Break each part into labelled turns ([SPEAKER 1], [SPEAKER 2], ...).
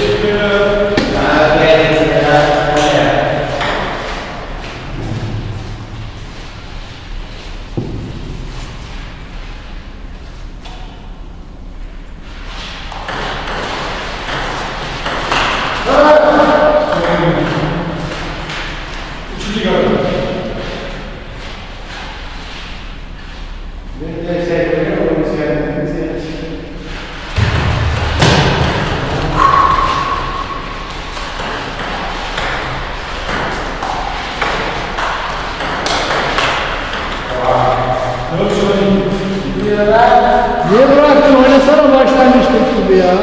[SPEAKER 1] Take care. Niye bıraktın? Oynasana başlangıçtaki gibi ya.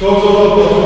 [SPEAKER 2] Çok zor oldu.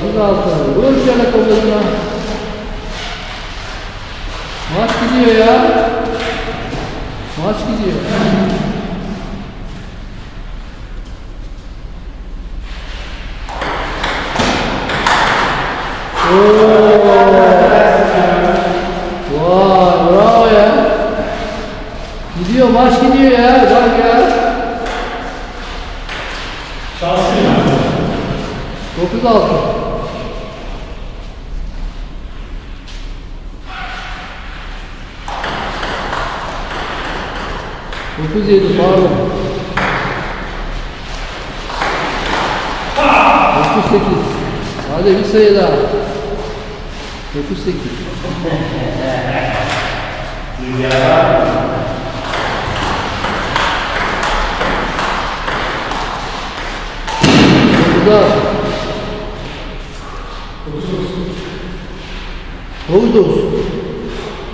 [SPEAKER 1] Bunun altına vur şöyle koluna. Maç gidiyor ya. Maç gidiyor. Vay bravo ya. Gidiyor maç gidiyor ya. Bak ya.
[SPEAKER 2] Şanslıyım.
[SPEAKER 1] 9 altı. 37 pardon. 38. Hadi bir sayı daha. 98. Dünya. Dokuzlar. Dokuz olsun. Dokuz olsun.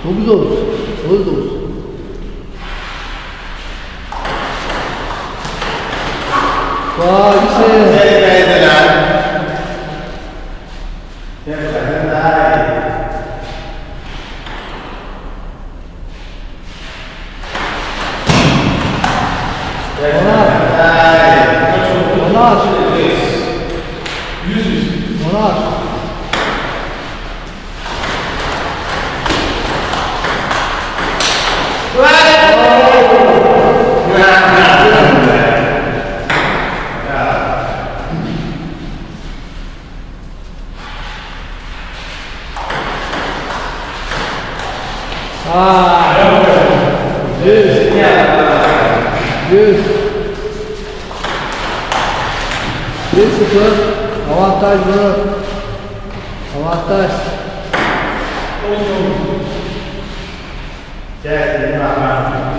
[SPEAKER 1] Dokuz olsun. Dokuz olsun. Onar. Onar.
[SPEAKER 2] Yüz yüz.
[SPEAKER 1] Onar. Ah, isso. Isso. Isso, plano. Avantage,
[SPEAKER 2] plano. Avantage. Yes,